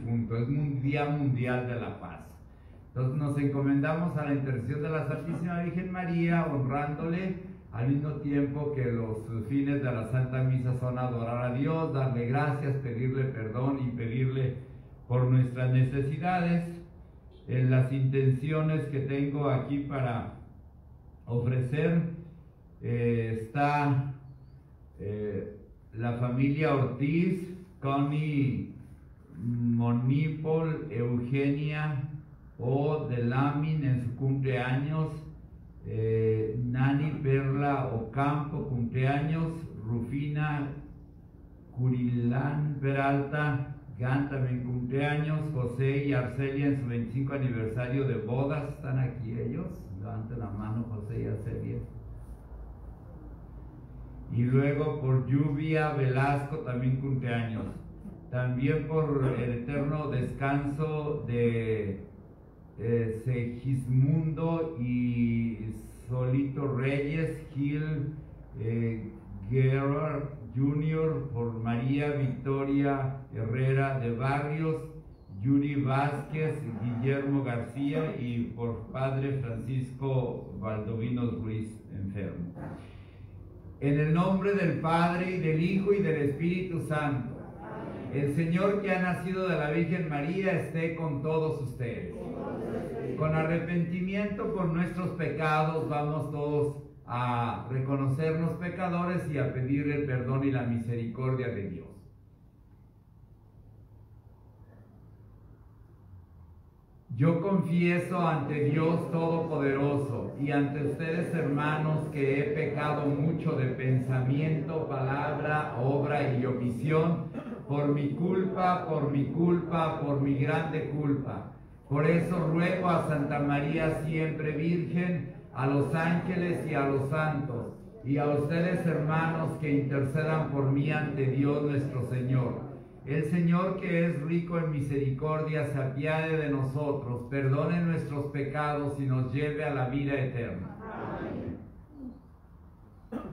junto, es un día mundial de la paz. Entonces nos encomendamos a la intercesión de la Santísima Virgen María, honrándole al mismo tiempo que los fines de la Santa Misa son adorar a Dios, darle gracias, pedirle perdón y pedirle por nuestras necesidades. En las intenciones que tengo aquí para ofrecer eh, está eh, la familia Ortiz, Connie Monipol, Eugenia O. Delamin en su cumpleaños, eh, Nani Perla Ocampo, cumpleaños, Rufina Curilán Peralta, Gan también cumpleaños, José y Arcelia en su 25 aniversario de bodas, están aquí ellos, levanten la mano José y Arcelia. Y luego por Lluvia Velasco también cumpleaños. También por el eterno descanso de eh, Segismundo y Solito Reyes, Gil eh, Gerard Jr., por María Victoria Herrera de Barrios, Yuri Vázquez, Guillermo García y por Padre Francisco Valdovino Ruiz, enfermo. En el nombre del Padre y del Hijo y del Espíritu Santo. El Señor que ha nacido de la Virgen María esté con todos ustedes. Con arrepentimiento por nuestros pecados vamos todos a reconocernos pecadores y a pedir el perdón y la misericordia de Dios. Yo confieso ante Dios Todopoderoso y ante ustedes hermanos que he pecado mucho de pensamiento, palabra, obra y omisión, por mi culpa, por mi culpa, por mi grande culpa. Por eso ruego a Santa María siempre Virgen, a los ángeles y a los santos, y a ustedes hermanos que intercedan por mí ante Dios nuestro Señor el Señor que es rico en misericordia se apiade de nosotros, perdone nuestros pecados y nos lleve a la vida eterna. Amén.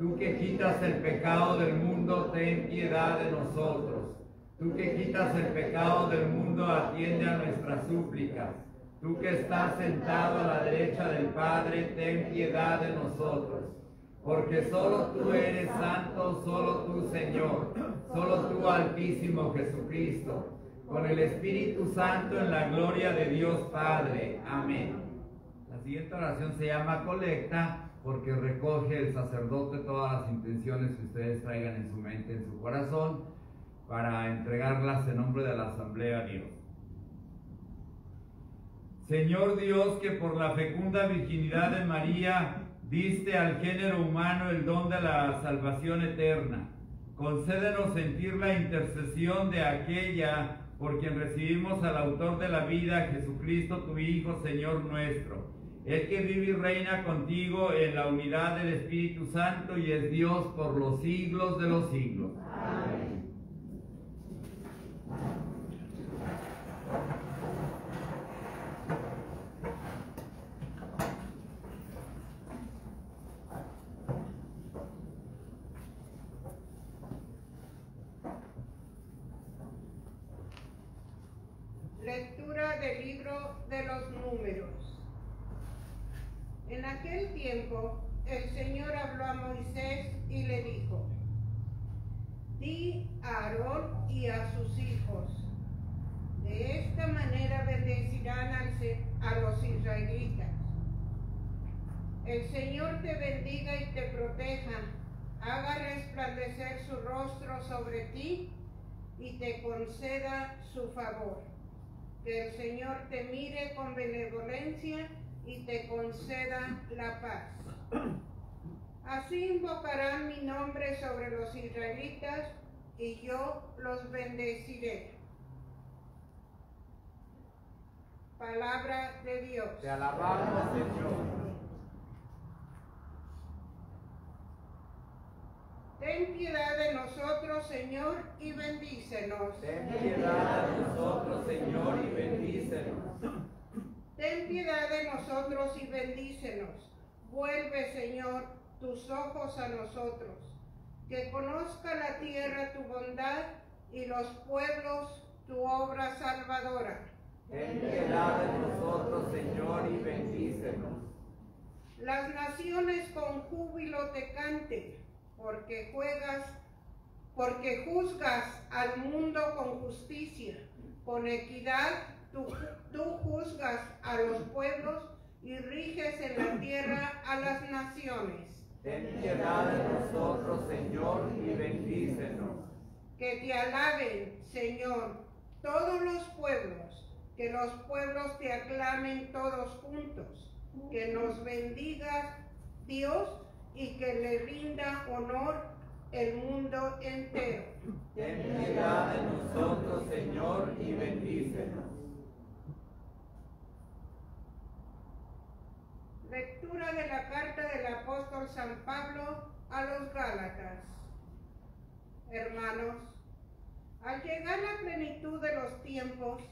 Tú que quitas el pecado del mundo, ten piedad de nosotros. Tú que quitas el pecado del mundo, atiende a nuestras súplicas. Tú que estás sentado a la derecha del Padre, ten piedad de nosotros. Porque solo tú eres santo, solo tú Señor, solo tú Altísimo Jesucristo, con el Espíritu Santo en la gloria de Dios Padre. Amén. La siguiente oración se llama colecta porque recoge el sacerdote todas las intenciones que ustedes traigan en su mente, en su corazón, para entregarlas en nombre de la Asamblea a Dios. Señor Dios, que por la fecunda virginidad de María diste al género humano el don de la salvación eterna, concédenos sentir la intercesión de aquella por quien recibimos al autor de la vida, Jesucristo, tu Hijo, Señor nuestro el que vive y reina contigo en la unidad del Espíritu Santo y es Dios por los siglos de los siglos. Lectura del libro de los números. En aquel tiempo el Señor habló a Moisés y le dijo, Di a Aarón y a sus hijos, de esta manera bendecirán a los israelitas. El Señor te bendiga y te proteja, haga resplandecer su rostro sobre ti y te conceda su favor. Que el Señor te mire con benevolencia y te conceda la paz. Así invocarán mi nombre sobre los israelitas y yo los bendeciré. Palabra de Dios. Te alabamos, Señor. Ten piedad de nosotros, Señor, y bendícenos. Ten piedad de nosotros, Señor, y bendícenos. Ten piedad de nosotros y bendícenos. Vuelve, Señor, tus ojos a nosotros. Que conozca la tierra tu bondad y los pueblos tu obra salvadora. Ten piedad de nosotros, Señor, y bendícenos. Las naciones con júbilo te canten porque juegas, porque juzgas al mundo con justicia, con equidad, tú, tú juzgas a los pueblos y riges en la tierra a las naciones. Ten piedad de nosotros, Señor, y bendícenos. Que te alaben, Señor, todos los pueblos, que los pueblos te aclamen todos juntos, que nos bendiga Dios y que le rinda honor el mundo entero. Ten piedad de nosotros, Señor, y bendícenos. Lectura de la carta del apóstol San Pablo a los Gálatas. Hermanos, al llegar la plenitud de los tiempos,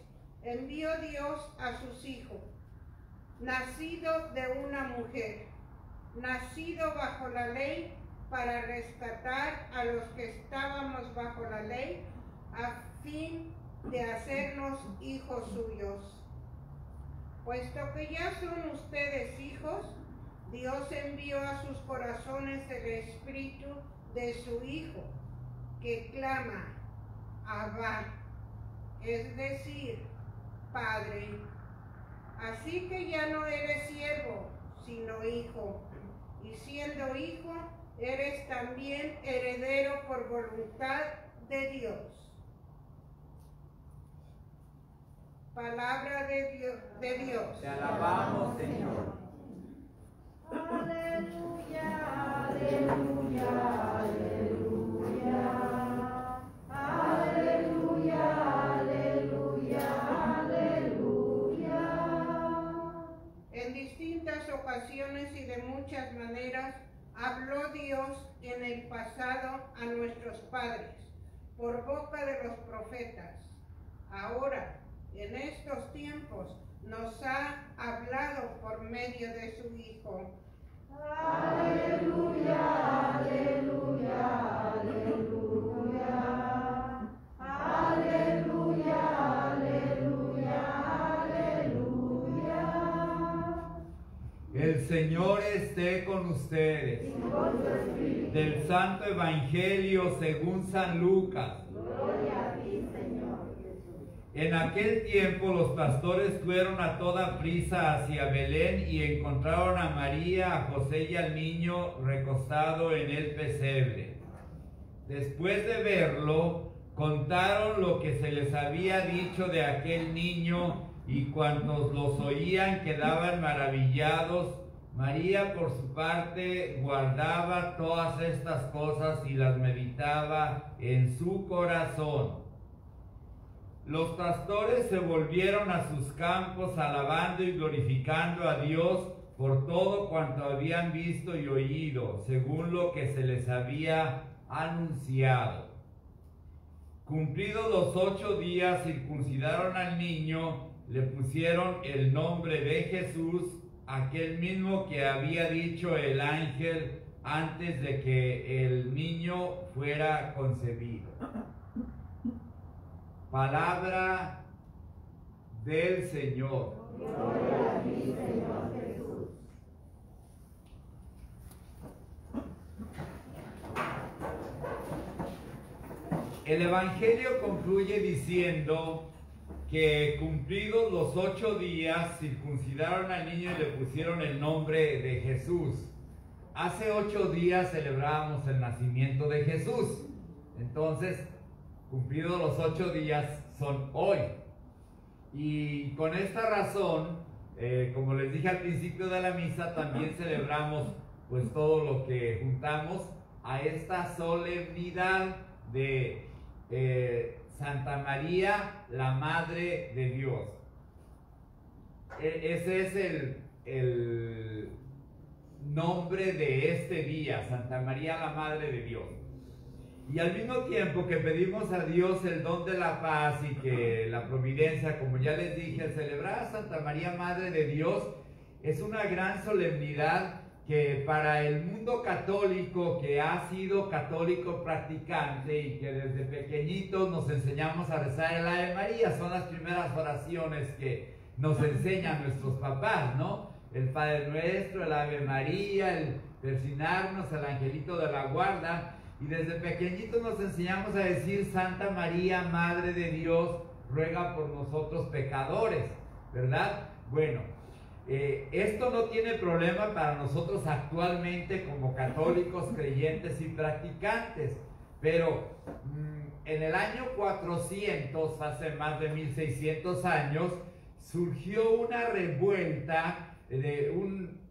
envió Dios a sus hijos, nacidos de una mujer nacido bajo la ley para rescatar a los que estábamos bajo la ley, a fin de hacernos hijos suyos. Puesto que ya son ustedes hijos, Dios envió a sus corazones el espíritu de su Hijo, que clama, Abba, es decir, Padre. Así que ya no eres siervo, sino hijo y siendo hijo, eres también heredero por voluntad de Dios. Palabra de Dios. De Dios. Te alabamos, Señor. Aleluya, aleluya, aleluya. Aleluya, aleluya, aleluya. En distintas ocasiones y de muchas maneras habló Dios en el pasado a nuestros padres por boca de los profetas. Ahora, en estos tiempos, nos ha hablado por medio de su Hijo. Aleluya, aleluya, aleluya. Aleluya, aleluya, aleluya. El Señor esté con ustedes. Del Santo Evangelio según San Lucas. Gloria a. En aquel tiempo los pastores fueron a toda prisa hacia Belén y encontraron a María, a José y al niño recostado en el pesebre. Después de verlo, contaron lo que se les había dicho de aquel niño y cuantos los oían quedaban maravillados. María por su parte guardaba todas estas cosas y las meditaba en su corazón. Los pastores se volvieron a sus campos alabando y glorificando a Dios por todo cuanto habían visto y oído, según lo que se les había anunciado. Cumplidos los ocho días, circuncidaron al niño, le pusieron el nombre de Jesús, aquel mismo que había dicho el ángel antes de que el niño fuera concebido. Palabra del Señor. Gloria a ti, Señor Jesús. El Evangelio concluye diciendo que cumplidos los ocho días circuncidaron al niño y le pusieron el nombre de Jesús. Hace ocho días celebrábamos el nacimiento de Jesús. Entonces, cumplidos los ocho días son hoy. Y con esta razón, eh, como les dije al principio de la misa, también celebramos pues todo lo que juntamos a esta solemnidad de eh, Santa María, la Madre de Dios. E- ese es el, el nombre de este día, Santa María, la Madre de Dios. Y al mismo tiempo que pedimos a Dios el don de la paz y que la providencia, como ya les dije, celebrar a Santa María, Madre de Dios, es una gran solemnidad que para el mundo católico que ha sido católico practicante y que desde pequeñitos nos enseñamos a rezar el Ave María, son las primeras oraciones que nos enseñan nuestros papás, ¿no? El Padre Nuestro, el Ave María, el persinarnos, el Angelito de la Guarda. Y desde pequeñitos nos enseñamos a decir Santa María, Madre de Dios, ruega por nosotros pecadores, ¿verdad? Bueno, eh, esto no tiene problema para nosotros actualmente como católicos, creyentes y practicantes, pero mm, en el año 400, hace más de 1600 años, surgió una revuelta de un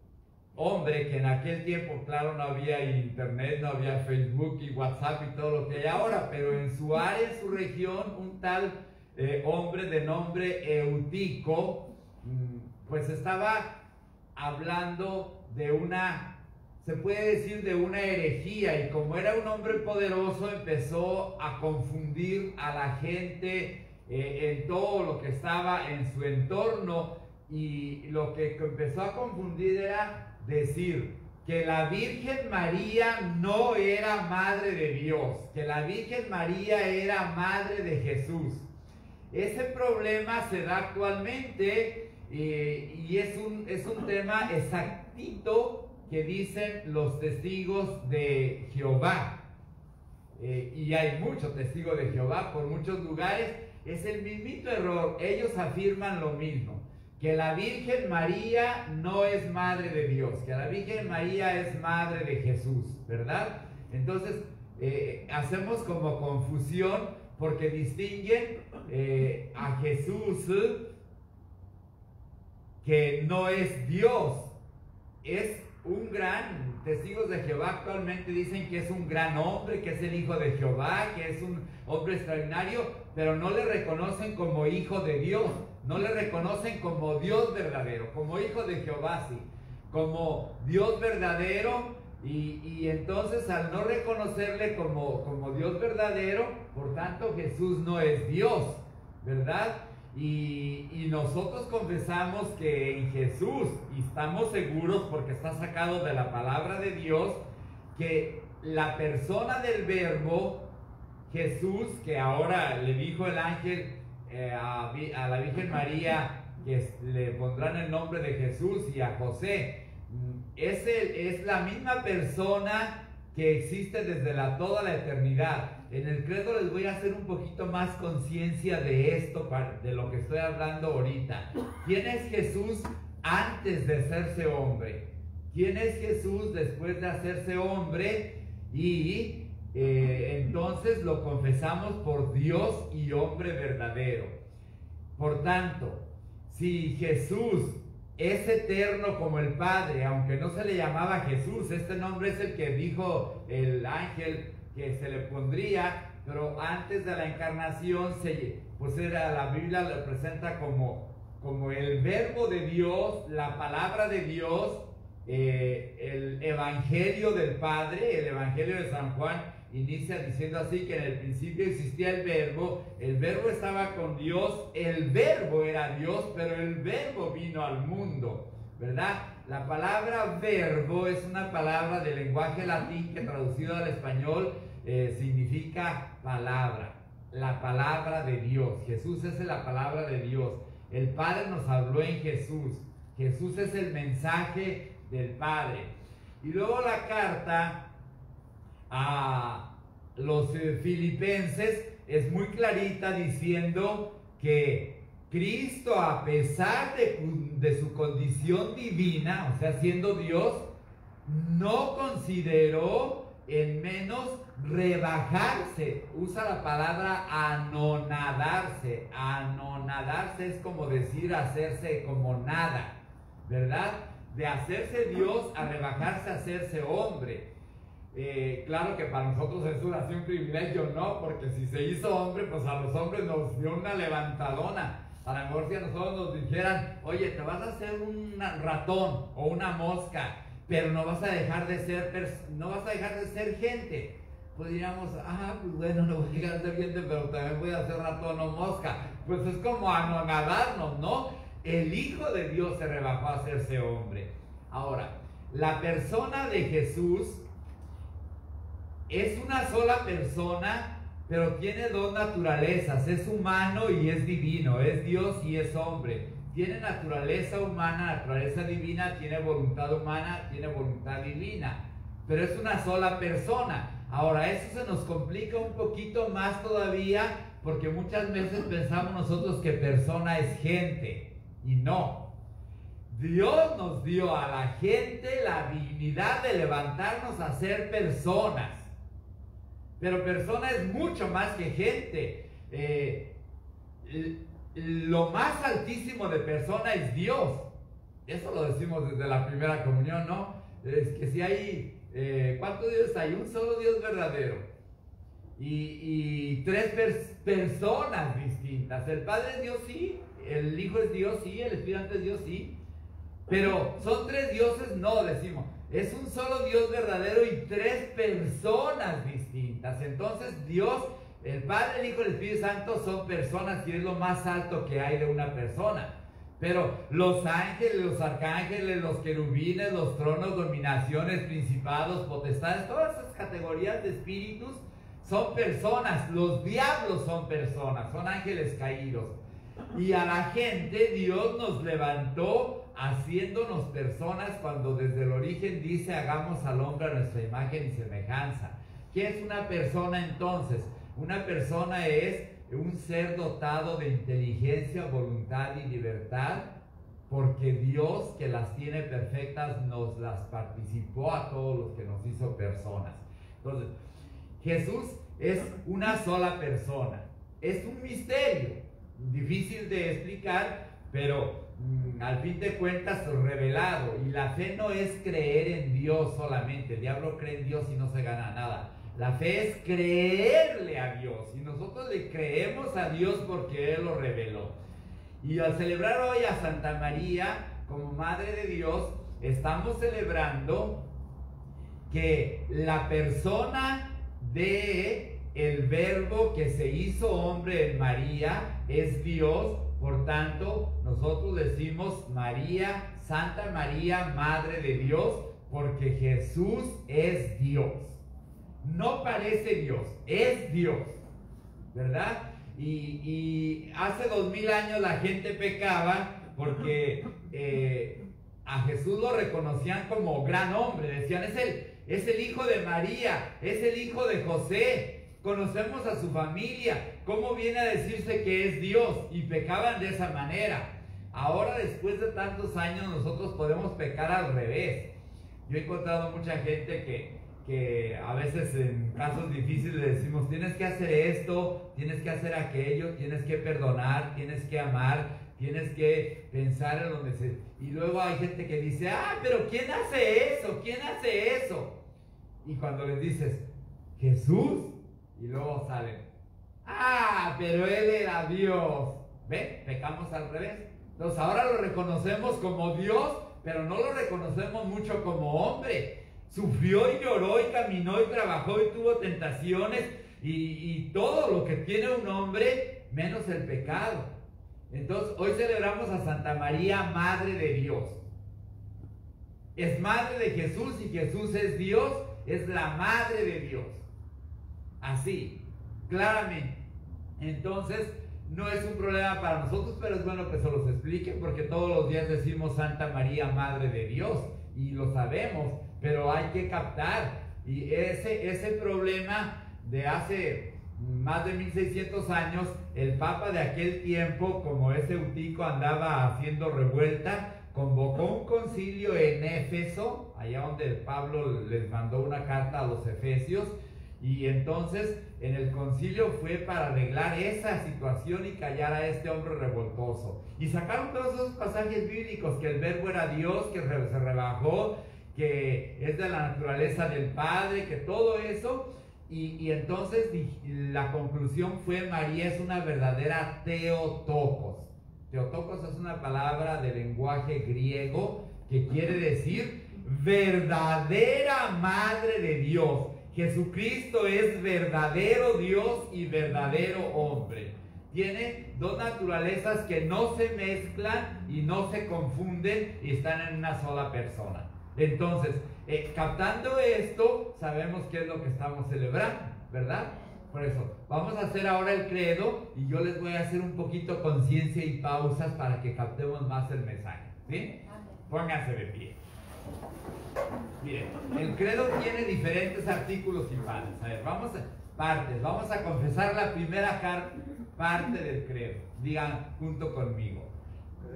hombre que en aquel tiempo, claro, no había internet, no había Facebook y WhatsApp y todo lo que hay ahora, pero en su área, en su región, un tal eh, hombre de nombre Eutico, mm, pues estaba hablando de una, se puede decir de una herejía, y como era un hombre poderoso, empezó a confundir a la gente eh, en todo lo que estaba en su entorno, y lo que empezó a confundir era decir que la Virgen María no era madre de Dios, que la Virgen María era madre de Jesús. Ese problema se da actualmente eh, y es un, es un tema exactito que dicen los testigos de Jehová. Eh, y hay muchos testigos de Jehová por muchos lugares. Es el mismito error. Ellos afirman lo mismo. Que la Virgen María no es madre de Dios. Que la Virgen María es madre de Jesús. ¿Verdad? Entonces, eh, hacemos como confusión porque distinguen eh, a Jesús que no es Dios, es un gran, testigos de Jehová actualmente dicen que es un gran hombre, que es el hijo de Jehová, que es un hombre extraordinario, pero no le reconocen como hijo de Dios, no le reconocen como Dios verdadero, como hijo de Jehová, sí, como Dios verdadero, y, y entonces al no reconocerle como, como Dios verdadero, por tanto Jesús no es Dios, ¿verdad? Y, y, nosotros confesamos que en Jesús, y estamos seguros porque está sacado de la palabra de Dios, que la persona del verbo, Jesús, que ahora le dijo el ángel eh, a, a, la Virgen María que le pondrán el nombre de Jesús y a José, es, el, es la misma persona que existe desde la, toda la eternidad. En el credo les voy a hacer un poquito más conciencia de esto, de lo que estoy hablando ahorita. ¿Quién es Jesús antes de hacerse hombre? ¿Quién es Jesús después de hacerse hombre? Y eh, entonces lo confesamos por Dios y hombre verdadero. Por tanto, si Jesús es eterno como el Padre, aunque no se le llamaba Jesús, este nombre es el que dijo el ángel que se le pondría, pero antes de la encarnación, se, pues era, la Biblia lo presenta como, como el verbo de Dios, la palabra de Dios, eh, el evangelio del Padre, el evangelio de San Juan, inicia diciendo así que en el principio existía el verbo, el verbo estaba con Dios, el verbo era Dios, pero el verbo vino al mundo, ¿verdad? La palabra verbo es una palabra del lenguaje latín que traducido al español eh, significa palabra, la palabra de Dios. Jesús es la palabra de Dios. El Padre nos habló en Jesús. Jesús es el mensaje del Padre. Y luego la carta a los eh, filipenses es muy clarita diciendo que Cristo, a pesar de, de, su condición divina, o sea, siendo Dios, no consideró en menos rebajarse. Usa la palabra anonadarse. Anonadarse es como decir hacerse como nada, ¿verdad? De hacerse Dios a rebajarse a hacerse hombre. Eh, claro que para nosotros es un privilegio, ¿no? Porque si se hizo hombre, pues a los hombres nos dio una levantadona. A lo mejor si a nosotros nos dijeran, oye, te vas a hacer un ratón o una mosca, pero no vas a dejar de ser, no vas a dejar de ser gente. Pues diríamos, ah, pues bueno, no voy a dejar de ser gente, pero también voy a ser ratón o mosca. Pues es como anonadarnos, ¿no? El Hijo de Dios se rebajó a hacerse hombre. Ahora, la persona de Jesús es una sola persona, pero tiene dos naturalezas. Es humano y es divino. Es Dios y es hombre. Tiene naturaleza humana, naturaleza divina, tiene voluntad humana, tiene voluntad divina. Pero es una sola persona. Ahora, eso se nos complica un poquito más todavía porque muchas veces pensamos nosotros que persona es gente. Y no. Dios nos dio a la gente la dignidad de levantarnos a ser personas. Pero persona es mucho más que gente. Eh, lo más altísimo de persona es Dios. Eso lo decimos desde la primera comunión, ¿no? Es que si hay, eh, ¿cuántos dioses hay? Un solo Dios verdadero. Y, tres personas distintas. El Padre es Dios, sí. El Hijo es Dios, sí. El Espíritu es Dios, sí. Pero son tres dioses, no, decimos. Es un solo Dios verdadero y tres personas distintas. Entonces Dios, el Padre, el Hijo y el Espíritu Santo son personas y es lo más alto que hay de una persona. Pero los ángeles, los arcángeles, los querubines, los tronos, dominaciones, principados, potestades, todas esas categorías de espíritus son personas. Los diablos son personas, son ángeles caídos. Y a la gente Dios nos levantó haciéndonos personas cuando desde el origen dice hagamos al hombre a nuestra imagen y semejanza. ¿Qué es una persona entonces? Una persona es un ser dotado de inteligencia, voluntad y libertad, porque Dios que las tiene perfectas nos las participó a todos los que nos hizo personas. Entonces, Jesús es una sola persona. Es un misterio, difícil de explicar, pero al fin de cuentas revelado. Y la fe no es creer en Dios solamente. El diablo cree en Dios y no se gana nada. La fe es creerle a Dios. Y nosotros le creemos a Dios porque Él lo reveló. Y al celebrar hoy a Santa María como Madre de Dios, estamos celebrando que la persona de el verbo que se hizo hombre en María es Dios por tanto, nosotros decimos María, Santa María, Madre de Dios, porque Jesús es Dios. No parece Dios, es Dios. ¿Verdad? Y, hace dos mil años la gente pecaba porque eh, a Jesús lo reconocían como gran hombre. Decían, es el, es el hijo de María, es el hijo de José, conocemos a su familia, cómo viene a decirse que es Dios y pecaban de esa manera. Ahora después de tantos años nosotros podemos pecar al revés. Yo he encontrado mucha gente que, que a veces en casos difíciles decimos, tienes que hacer esto, tienes que hacer aquello, tienes que perdonar, tienes que amar, tienes que pensar en donde se... Y luego hay gente que dice, ah, pero ¿quién hace eso? ¿Quién hace eso? Y cuando les dices, Jesús, y luego salen, ah, pero Él era Dios. ¿Ven? Pecamos al revés. Entonces ahora lo reconocemos como Dios, pero no lo reconocemos mucho como hombre. Sufrió y lloró y caminó y trabajó y tuvo tentaciones y, y todo lo que tiene un hombre, menos el pecado. Entonces hoy celebramos a Santa María, Madre de Dios. Es Madre de Jesús y Jesús es Dios, es la Madre de Dios. Así, claramente. Entonces, no es un problema para nosotros, pero es bueno que se los explique porque todos los días decimos Santa María, Madre de Dios, y lo sabemos, pero hay que captar. Y ese, ese problema de hace más de 1600 años, el Papa de aquel tiempo, como ese utico andaba haciendo revuelta, convocó un concilio en Éfeso, allá donde Pablo les mandó una carta a los efesios, y entonces en el concilio fue para arreglar esa situación y callar a este hombre revoltoso. Y sacaron todos esos pasajes bíblicos, que el verbo era Dios, que se rebajó, que es de la naturaleza del Padre, que todo eso. Y, entonces la conclusión fue, María es una verdadera teotocos. Teotocos es una palabra de lenguaje griego que quiere decir verdadera madre de Dios Jesucristo es verdadero Dios y verdadero hombre. Tiene dos naturalezas que no se mezclan y no se confunden y están en una sola persona. Entonces, eh, captando esto, sabemos qué es lo que estamos celebrando, ¿verdad? Por eso, vamos a hacer ahora el credo y yo les voy a hacer un poquito conciencia y pausas para que captemos más el mensaje. ¿Sí? Pónganse de pie. Bien, el credo tiene diferentes artículos y partes. A ver, vamos a partes. Vamos a confesar la primera parte del credo. Digan junto conmigo.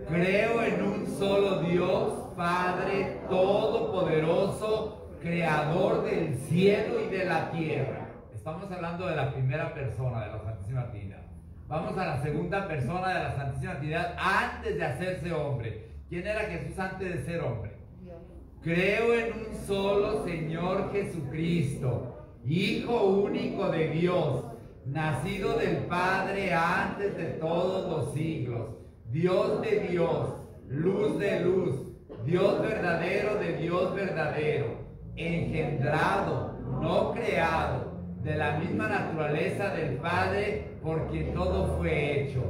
Creo en un solo Dios, Padre Todopoderoso, Creador del cielo y de la tierra. Estamos hablando de la primera persona de la Santísima Trinidad. Vamos a la segunda persona de la Santísima Trinidad antes de hacerse hombre. ¿Quién era Jesús antes de ser hombre? Creo en un solo Señor Jesucristo, Hijo único de Dios, nacido del Padre antes de todos los siglos, Dios de Dios, luz de luz, Dios verdadero de Dios verdadero, engendrado, no creado, de la misma naturaleza del Padre, porque todo fue hecho,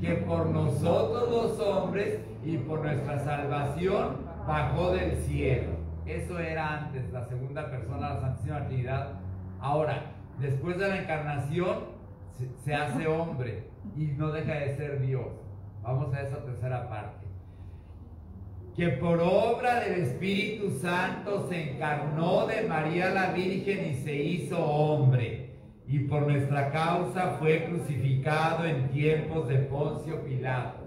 que por nosotros los hombres y por nuestra salvación bajó del cielo. Eso era antes, la segunda persona la Santísima Trinidad. Ahora, después de la encarnación, se, hace hombre y no deja de ser Dios. Vamos a esa tercera parte. Que por obra del Espíritu Santo se encarnó de María la Virgen y se hizo hombre. Y por nuestra causa fue crucificado en tiempos de Poncio Pilato.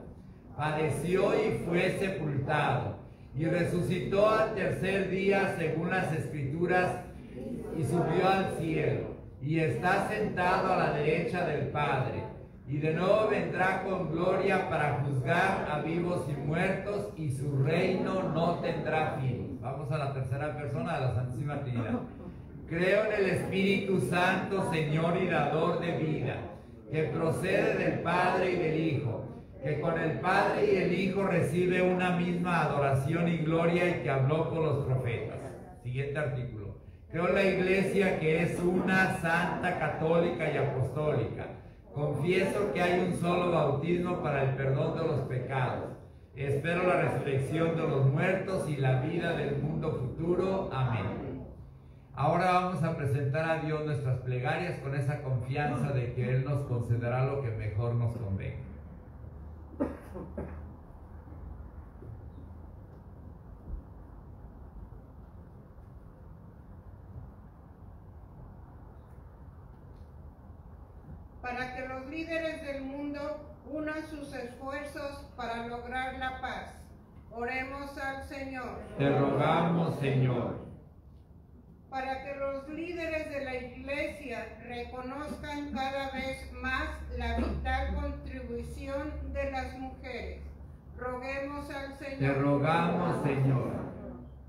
Padeció y fue sepultado y resucitó al tercer día según las escrituras y subió al cielo y está sentado a la derecha del Padre y de nuevo vendrá con gloria para juzgar a vivos y muertos y su reino no tendrá fin. Vamos a la tercera persona de la Santísima Trinidad. Creo en el Espíritu Santo, Señor y dador de vida, que procede del Padre y del Hijo que con el Padre y el Hijo recibe una misma adoración y gloria y que habló con los profetas. Siguiente artículo. Creo la iglesia que es una santa católica y apostólica. Confieso que hay un solo bautismo para el perdón de los pecados. Espero la resurrección de los muertos y la vida del mundo futuro. Amén. Ahora vamos a presentar a Dios nuestras plegarias con esa confianza de que Él nos concederá lo que mejor nos convenga. Para que los líderes del mundo unan sus esfuerzos para lograr la paz. Oremos al Señor. Te rogamos, Señor para que los líderes de la iglesia reconozcan cada vez más la vital contribución de las mujeres. Roguemos al Señor. Te rogamos, Señor.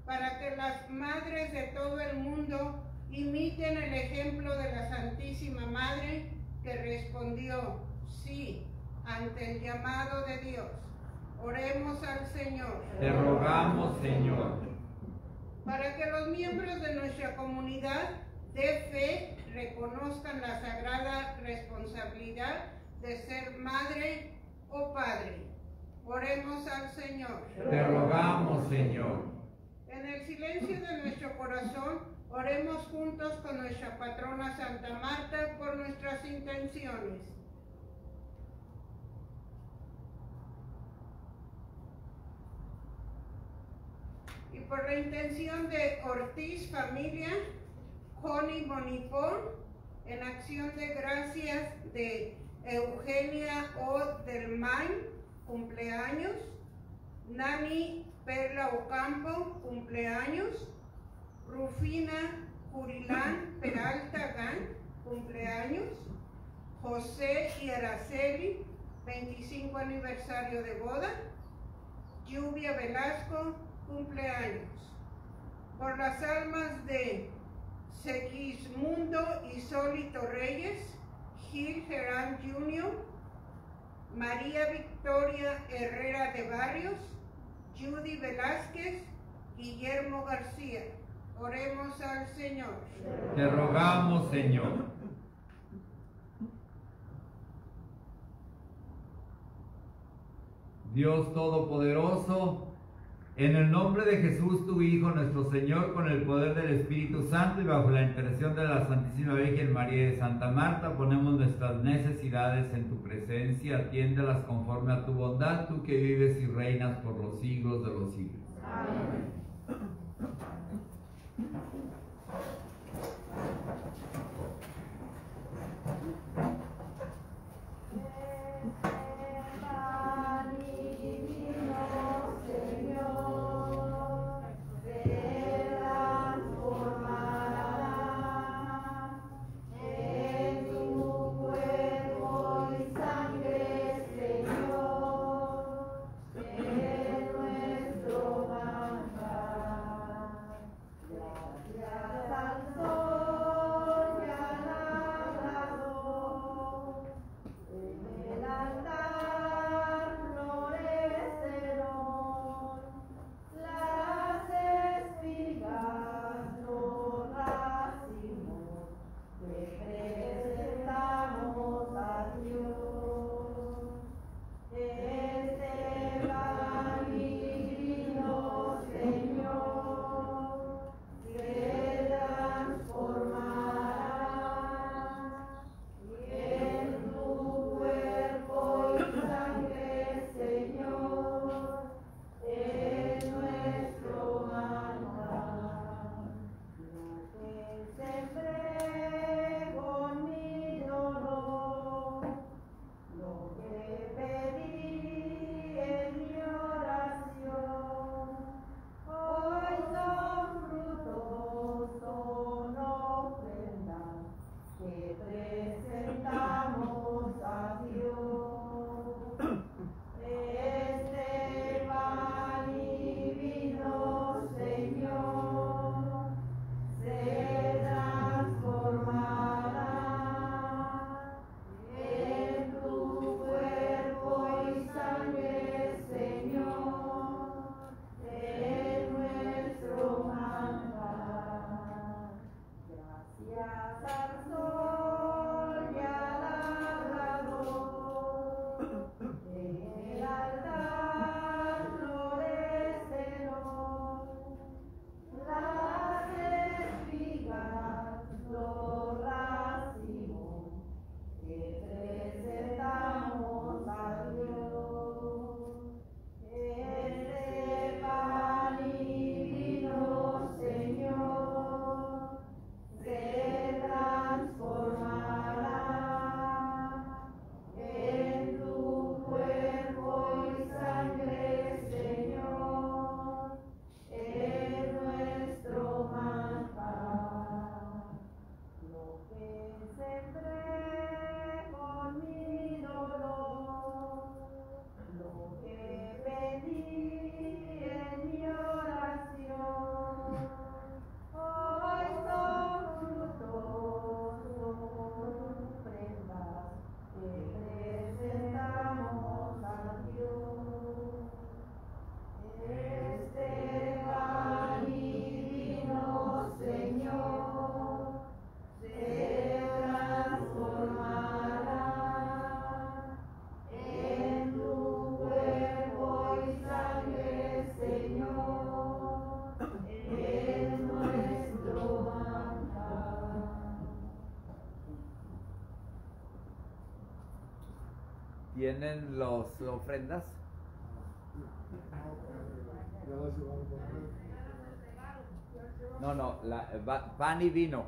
Para que las madres de todo el mundo imiten el ejemplo de la Santísima Madre que respondió sí ante el llamado de Dios. Oremos al Señor. Te rogamos, Señor para que los miembros de nuestra comunidad de fe reconozcan la sagrada responsabilidad de ser madre o padre. Oremos al Señor. Te rogamos, Señor. En el silencio de nuestro corazón, Oremos juntos con nuestra patrona Santa Marta por nuestras intenciones. Y por la intención de Ortiz Familia, Connie Bonifón, en acción de gracias de Eugenia O. del Main, cumpleaños. Nani Perla Ocampo, cumpleaños. Rufina Curilán Peralta Gan, cumpleaños, José y Araceli, 25 aniversario de boda, Lluvia Velasco, cumpleaños. Por las almas de Segismundo y Solito Reyes, Gil Gerán Jr., María Victoria Herrera de Barrios, Judy Velázquez, Guillermo García. Oremos al Señor. Te rogamos, Señor. Dios Todopoderoso, en el nombre de Jesús, tu Hijo, nuestro Señor, con el poder del Espíritu Santo y bajo la intercesión de la Santísima Virgen María de Santa Marta, ponemos nuestras necesidades en tu presencia, atiéndelas conforme a tu bondad, tú que vives y reinas por los siglos de los siglos. Amén. Thank you. vienen los ofrendas. No, no, la, pan y vino.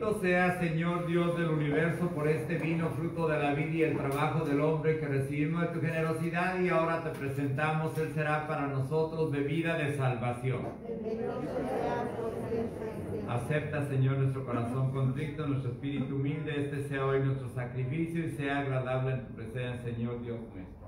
Bendito sea Señor Dios del universo por este vino fruto de la vida y el trabajo del hombre que recibimos de tu generosidad y ahora te presentamos, Él será para nosotros bebida de salvación. Acepta Señor nuestro corazón contrito, nuestro espíritu humilde, este sea hoy nuestro sacrificio y sea agradable en tu presencia Señor Dios nuestro.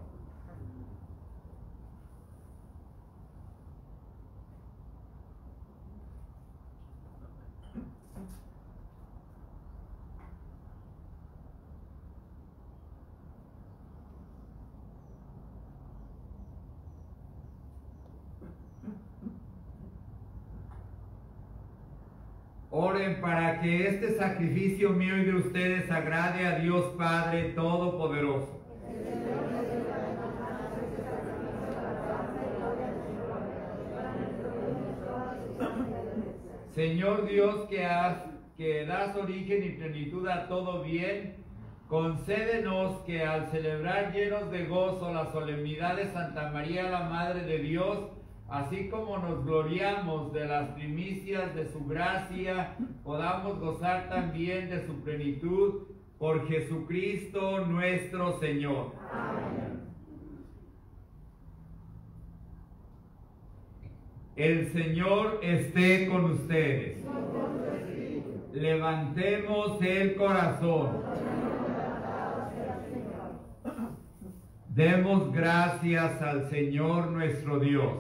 Oren para que este sacrificio mío y de ustedes agrade a Dios Padre Todopoderoso. Señor Dios que, has, que das origen y plenitud a todo bien, concédenos que al celebrar llenos de gozo la solemnidad de Santa María la Madre de Dios, así como nos gloriamos de las primicias de su gracia, podamos gozar también de su plenitud por Jesucristo nuestro Señor. El Señor esté con ustedes. Levantemos el corazón. Demos gracias al Señor nuestro Dios.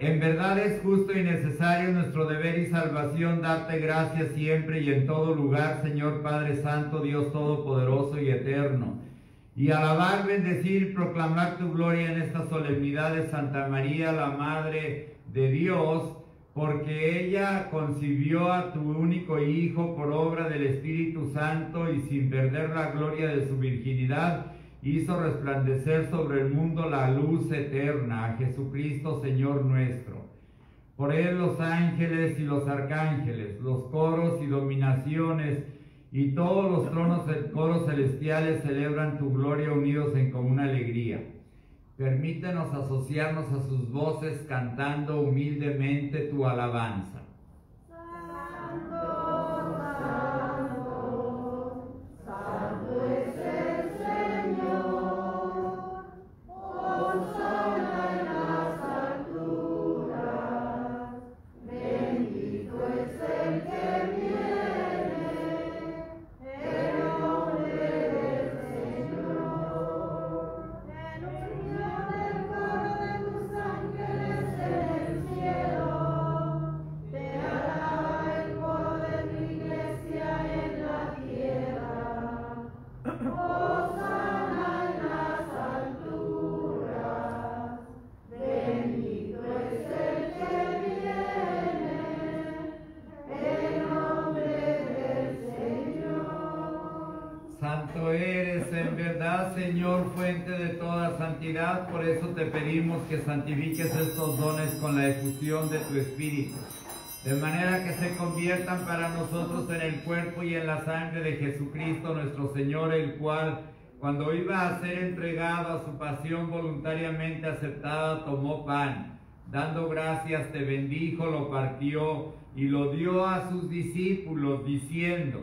En verdad es justo y necesario nuestro deber y salvación darte gracias siempre y en todo lugar, Señor Padre Santo, Dios Todopoderoso y Eterno. Y alabar, bendecir proclamar tu gloria en esta solemnidad de Santa María, la Madre de Dios, porque ella concibió a tu único Hijo por obra del Espíritu Santo y sin perder la gloria de su virginidad, hizo resplandecer sobre el mundo la luz eterna, a Jesucristo Señor nuestro. Por él los ángeles y los arcángeles, los coros y dominaciones y todos los tronos coros celestiales celebran tu gloria unidos en común alegría. Permítenos asociarnos a sus voces cantando humildemente tu alabanza. Señor, fuente de toda santidad. Por eso te pedimos que santifiques estos dones con la efusión de tu Espíritu, de manera que se conviertan para nosotros en el cuerpo y en la sangre de Jesucristo nuestro Señor, el cual, cuando iba a ser entregado a su pasión voluntariamente aceptada, tomó pan. Dando gracias, te bendijo, lo partió y lo dio a sus discípulos, diciendo,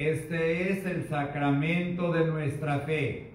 Este es el sacramento de nuestra fe.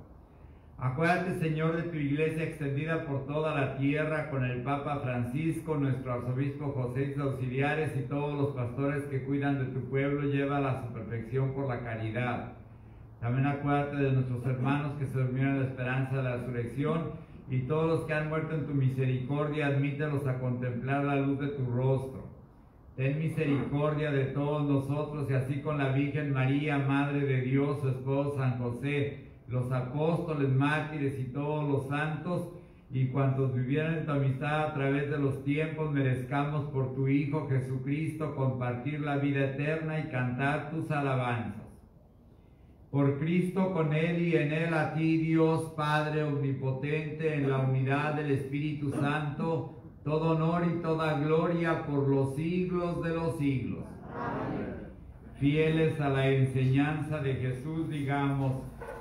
Acuérdate, Señor, de tu iglesia extendida por toda la tierra con el Papa Francisco, nuestro arzobispo José y auxiliares y todos los pastores que cuidan de tu pueblo, llévala a su perfección por la caridad. También acuérdate de nuestros hermanos que se durmieron en la esperanza de la resurrección y todos los que han muerto en tu misericordia, admítelos a contemplar la luz de tu rostro. Ten misericordia de todos nosotros y así con la Virgen María, Madre de Dios, su esposo San José, los apóstoles, mártires y todos los santos, y cuantos vivieran en tu amistad a través de los tiempos, merezcamos por tu Hijo Jesucristo compartir la vida eterna y cantar tus alabanzas. Por Cristo, con Él y en Él, a ti, Dios Padre Omnipotente, en la unidad del Espíritu Santo, todo honor y toda gloria por los siglos de los siglos. Fieles a la enseñanza de Jesús, digamos,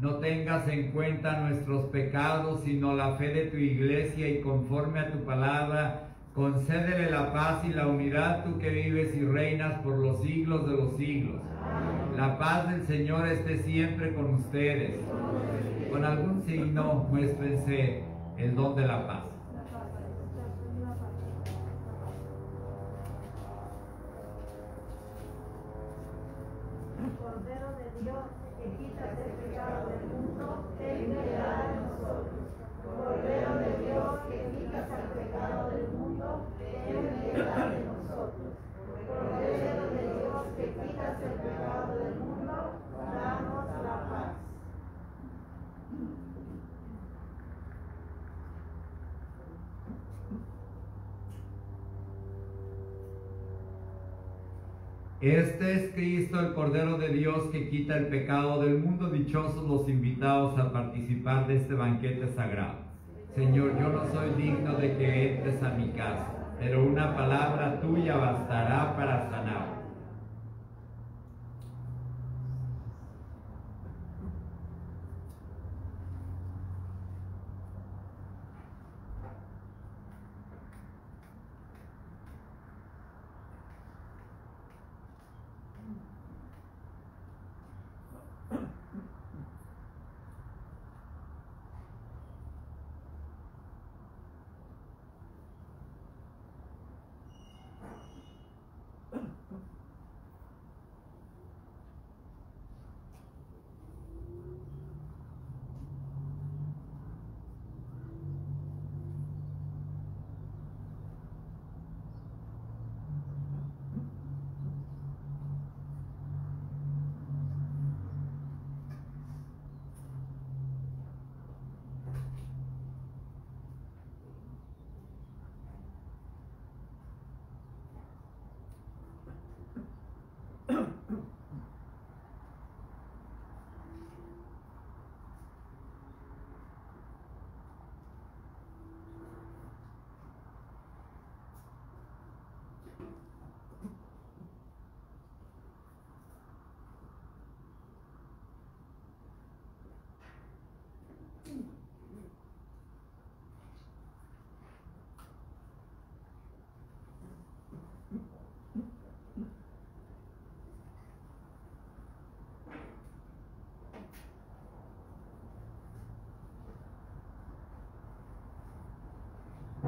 no tengas en cuenta nuestros pecados, sino la fe de tu iglesia y conforme a tu palabra, concédele la paz y la unidad, tú que vives y reinas por los siglos de los siglos. La paz del Señor esté siempre con ustedes. Con algún signo muéstrense el don de la paz. Este es Cristo, el Cordero de Dios que quita el pecado del mundo. Dichosos los invitados a participar de este banquete sagrado. Señor, yo no soy digno de que entres a mi casa, pero una palabra tuya bastará para sanar.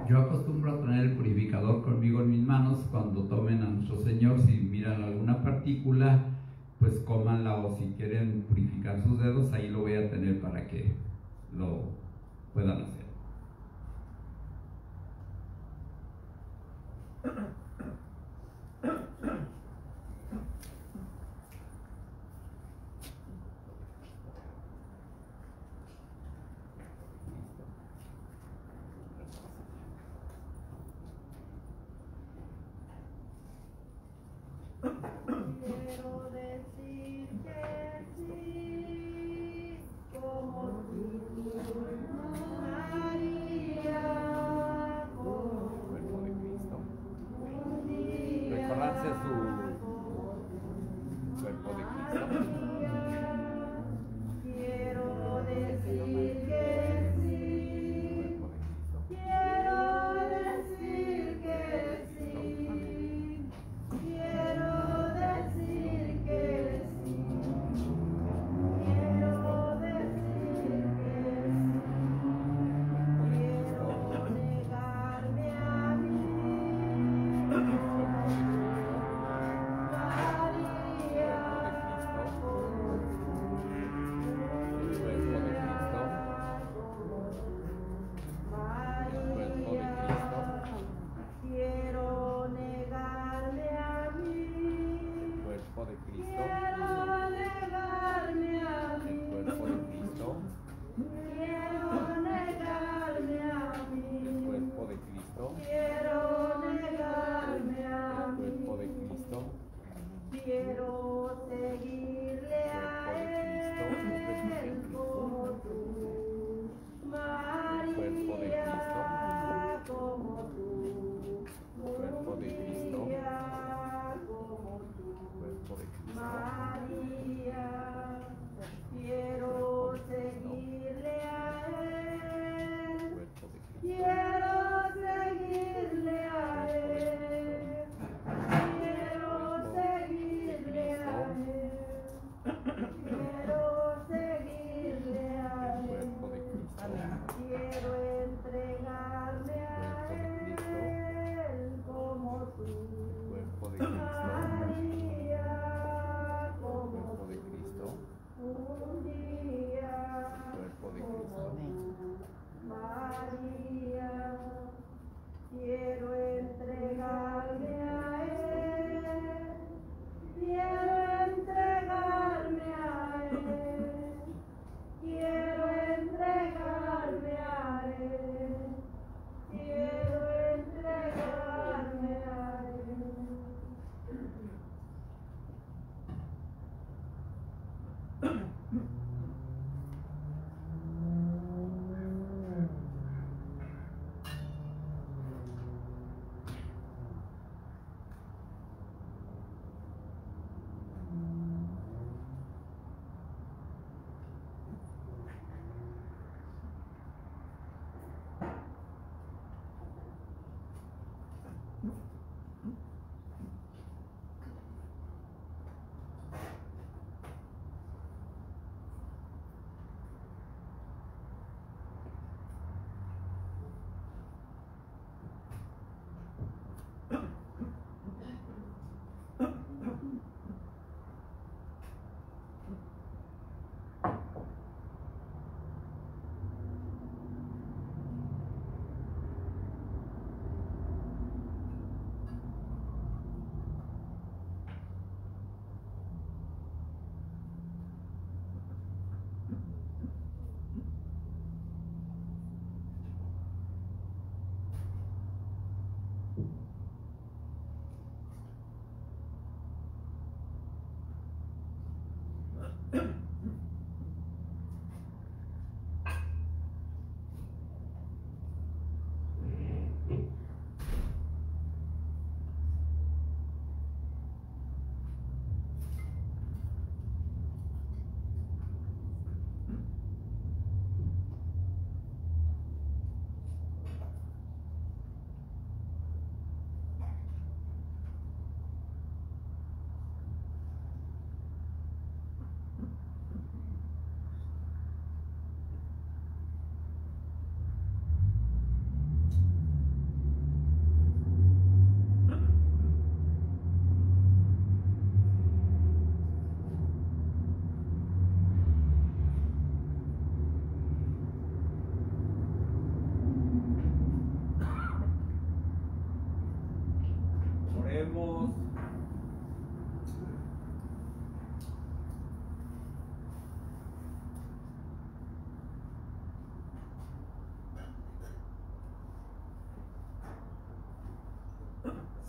yo acostumbro a tener el purificador conmigo en mis manos cuando tomen a nuestro Señor, si miran alguna partícula, pues cómanla o si quieren purificar sus dedos, ahí lo voy a tener para que lo puedan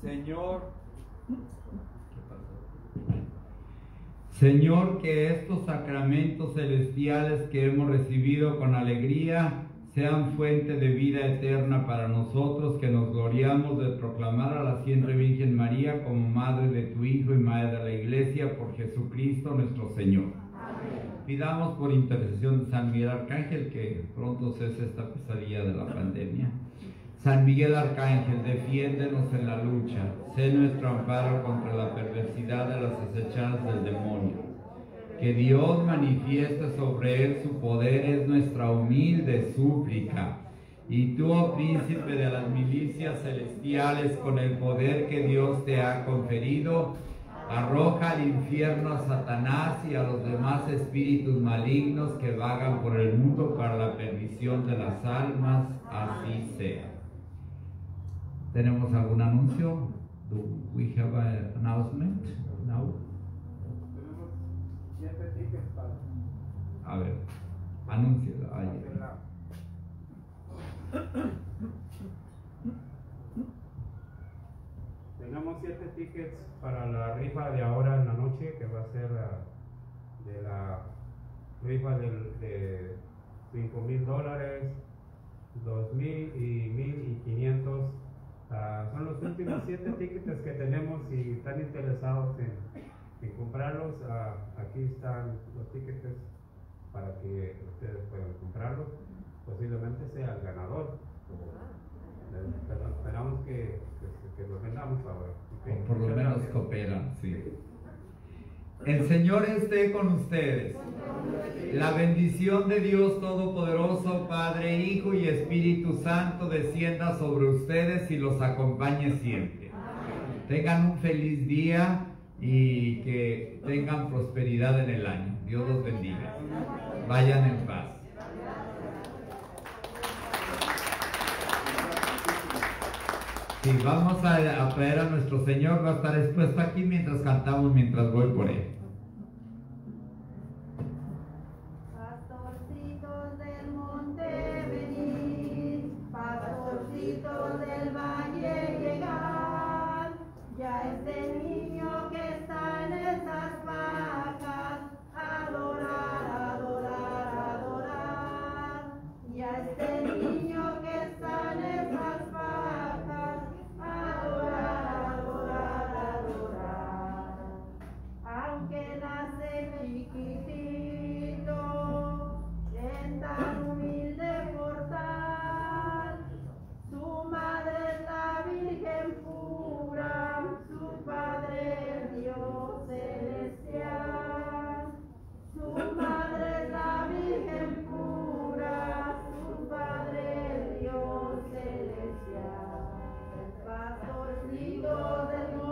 Señor, Señor, que estos sacramentos celestiales que hemos recibido con alegría sean fuente de vida eterna para nosotros que nos gloriamos de proclamar a la siempre Virgen María como Madre de tu Hijo y Madre de la Iglesia por Jesucristo nuestro Señor. Pidamos por intercesión de San Miguel Arcángel que pronto cese esta pesadilla de la pandemia. San Miguel Arcángel, defiéndenos en la lucha, sé nuestro amparo contra la perversidad de las acechanzas del demonio. Que Dios manifieste sobre él su poder es nuestra humilde súplica. Y tú, oh príncipe de las milicias celestiales, con el poder que Dios te ha conferido, arroja al infierno a Satanás y a los demás espíritus malignos que vagan por el mundo para la perdición de las almas, así sea. ¿Tenemos algún anuncio? Do we have an announcement now? Tenemos siete tickets para A ver, la- Tenemos siete tickets para la rifa de ahora en la noche, que va a ser ah, de la rifa del- de 5 mil dólares, 2 mil y 1.000 y 500. Ah, son los últimos siete tickets que tenemos y están interesados en, en comprarlos. ah, aquí están los tickets para que ustedes puedan comprarlos. Posiblemente sea el ganador. Eh, pero esperamos que, que, que los vendamos ahora. ¿ok? O por lo menos cooperan, sí. El Señor esté con ustedes. La bendición de Dios Todopoderoso, Padre, Hijo y Espíritu Santo descienda sobre ustedes y los acompañe siempre. Tengan un feliz día y que tengan prosperidad en el año. Dios los bendiga. Vayan en Sí, vamos a, a traer a nuestro Señor, va a estar expuesto aquí mientras cantamos, mientras voy por él. Cristo del mundo.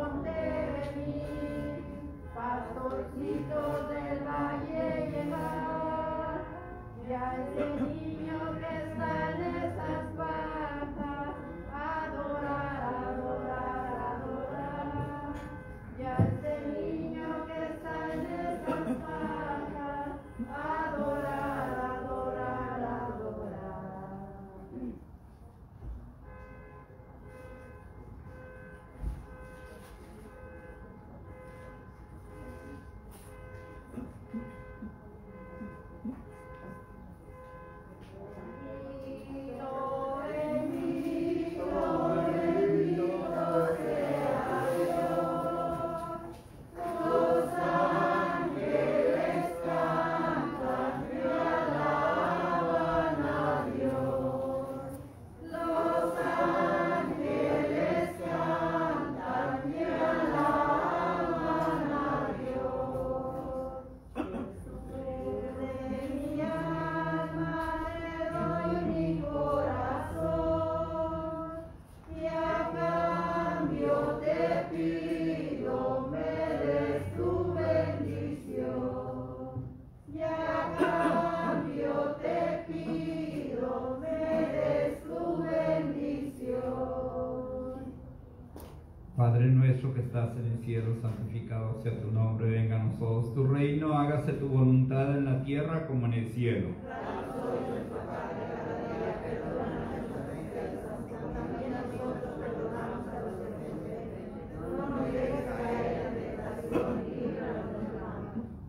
Estás en el cielo, santificado sea tu nombre, venga a nosotros tu reino, hágase tu voluntad en la tierra como en el cielo.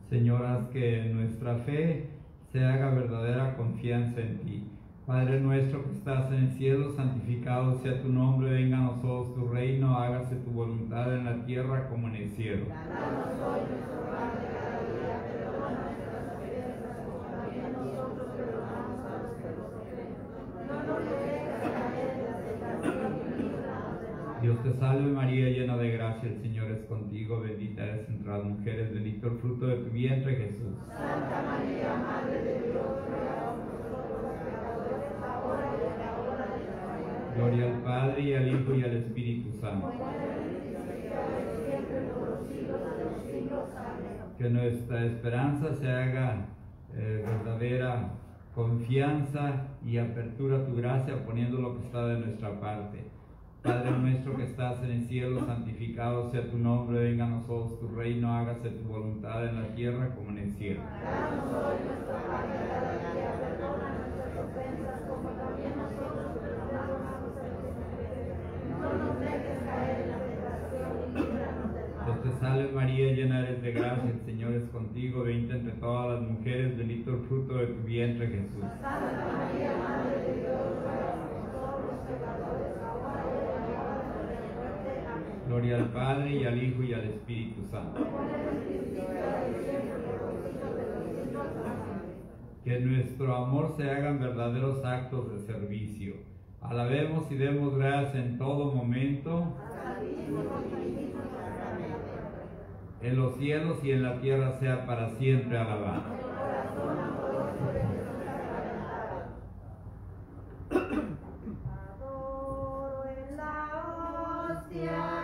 Señor, haz que nuestra fe se haga verdadera confianza en ti. Padre nuestro que estás en el cielo, santificado sea tu nombre, venga a nosotros tu reino, hágase tu voluntad en la tierra como en el cielo. Dios te salve María, llena de gracia, el Señor es contigo, bendita eres entre las mujeres, bendito el fruto de tu vientre Jesús. Santa María, Madre de Dios, ruega por nosotros los pecadores, ahora y en la hora de nuestra muerte. Gloria al Padre y al Hijo y al Espíritu Santo. Que nuestra esperanza se haga eh, verdadera confianza y apertura a tu gracia poniendo lo que está de nuestra parte. Padre nuestro que estás en el cielo, santificado sea tu nombre, venga a nosotros tu reino, hágase tu voluntad en la tierra como en el cielo. Danos hoy nuestro pan de cada día, perdona nuestras ofensas, como también nosotros perdonamos a nuestros ofensores. No nos dejes caer en la tentación y líbranos del mal. Dios te salve María, llena eres de gracia, el Señor es contigo, bendita entre todas las mujeres, bendito el fruto de tu vientre Jesús. Santa María, Madre de Dios, los pecadores, ahora y en la hora de muerte. Amén. Gloria al Padre y al Hijo y al Espíritu Santo. Que nuestro amor se hagan verdaderos actos de servicio. Alabemos y demos gracias en todo momento, en los cielos y en la tierra sea para siempre alabado. Adoro en la hostia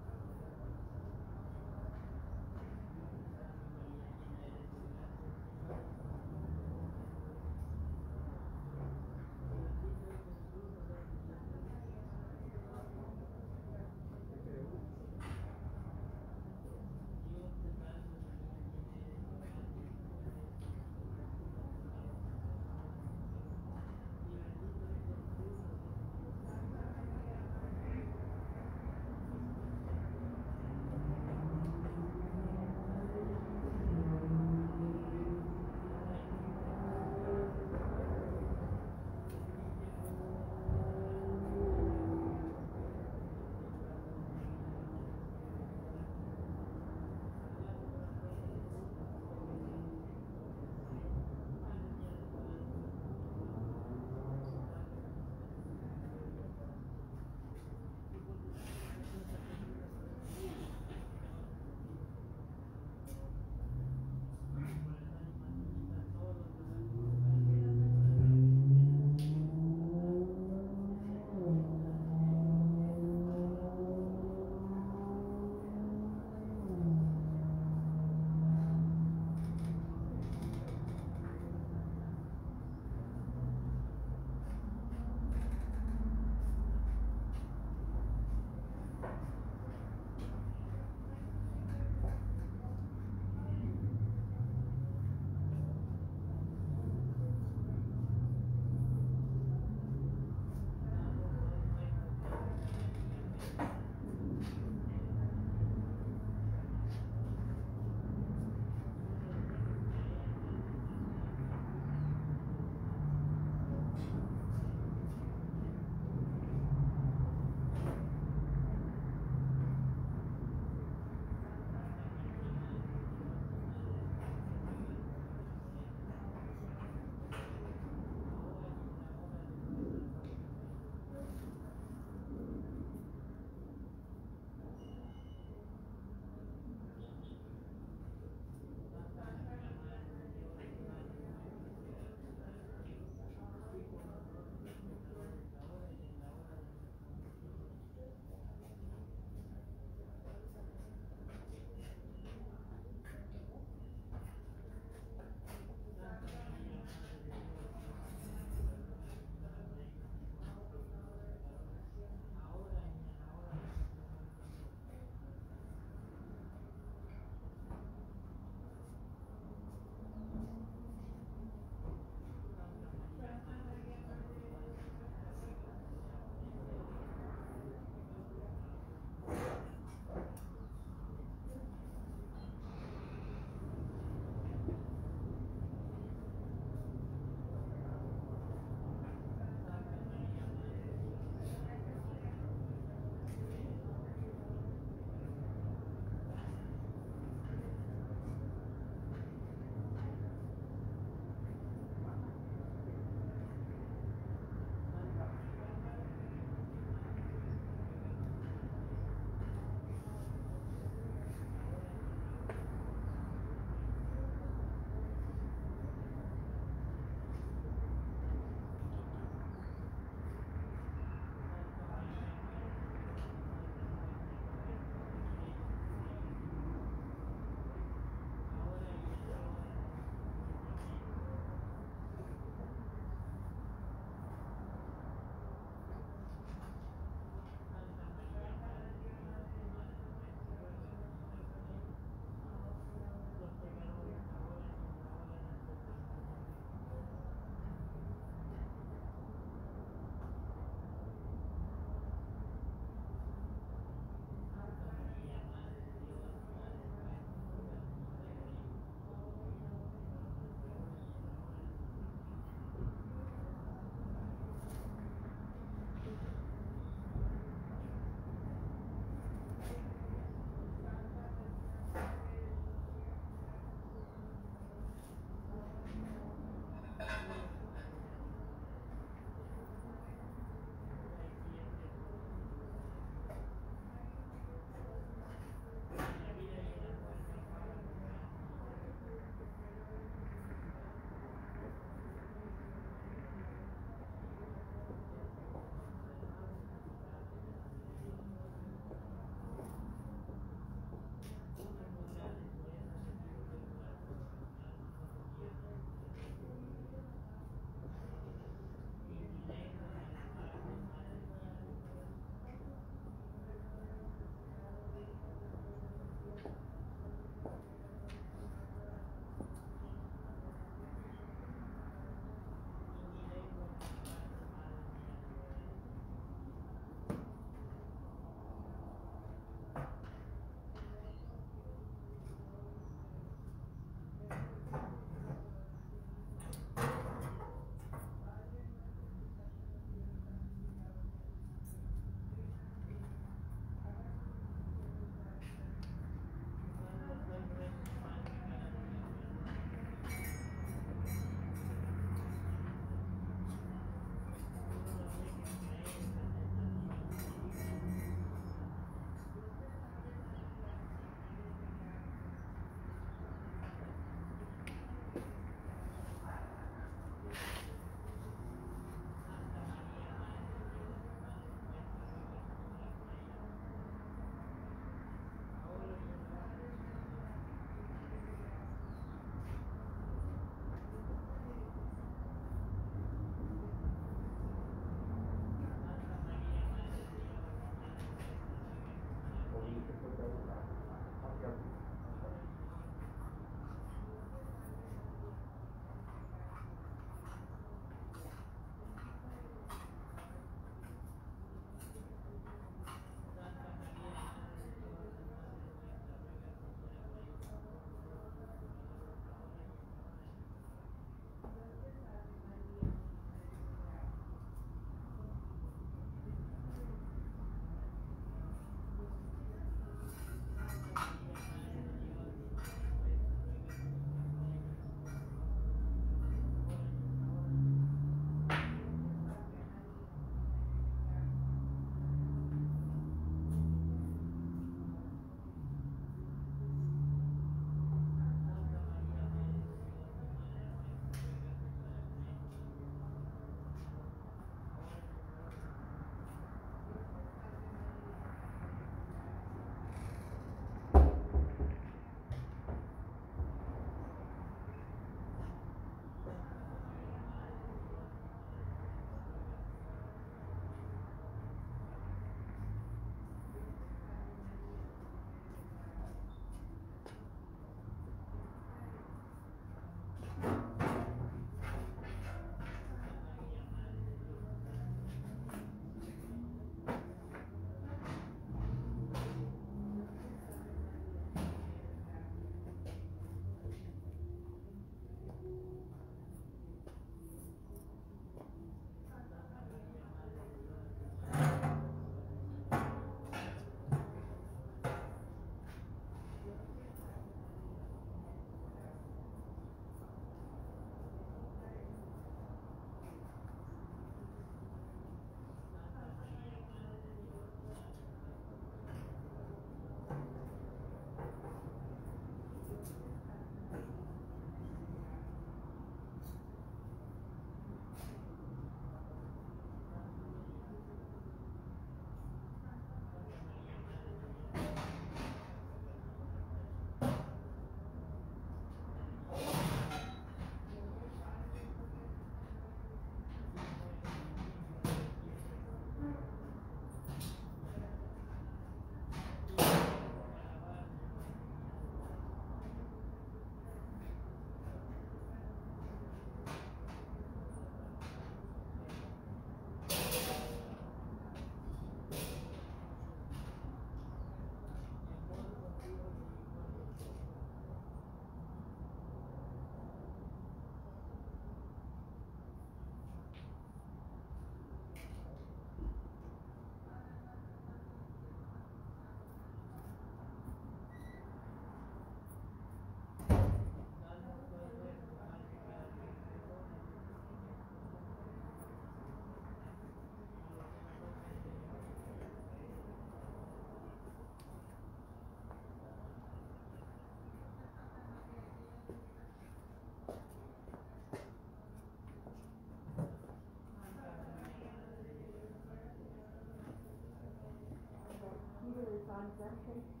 todas